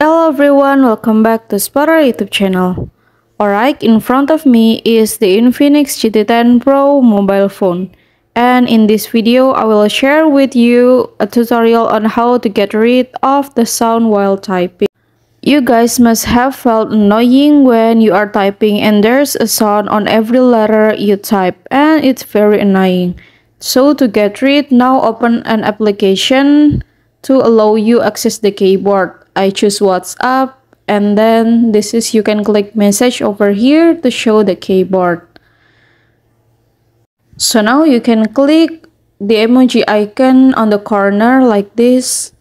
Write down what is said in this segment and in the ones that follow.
Hello everyone, welcome back to Spotarya YouTube channel. Alright, in front of me is the Infinix GT10 Pro mobile phone. And in this video, I will share with you a tutorial on how to get rid of the sound while typing. You guys must have felt annoying when you are typing and there's a sound on every letter you type and it's very annoying. So to get rid, now open an application to allow you access the keyboard. I choose WhatsApp and then this is you can click message over here to show the keyboard. So now you can click the emoji icon on the corner like this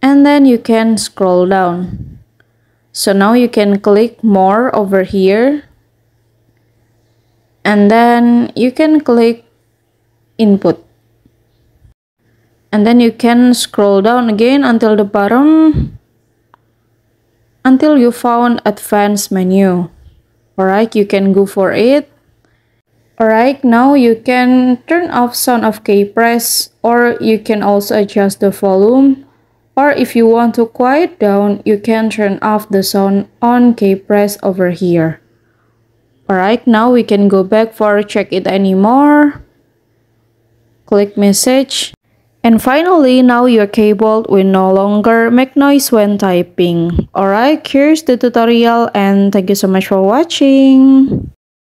and then you can scroll down. So now you can click more over here. And then you can click input. And then you can scroll down again until the bottom until you found advanced menu. Alright, you can go for it. Alright, now you can turn off sound of key press or you can also adjust the volume or if you want to quiet down, you can turn off the sound on key press over here. Alright, now we can go back for check it anymore. Click message. And finally, now your keyboard will no longer make noise when typing. Alright, here's the tutorial and thank you so much for watching.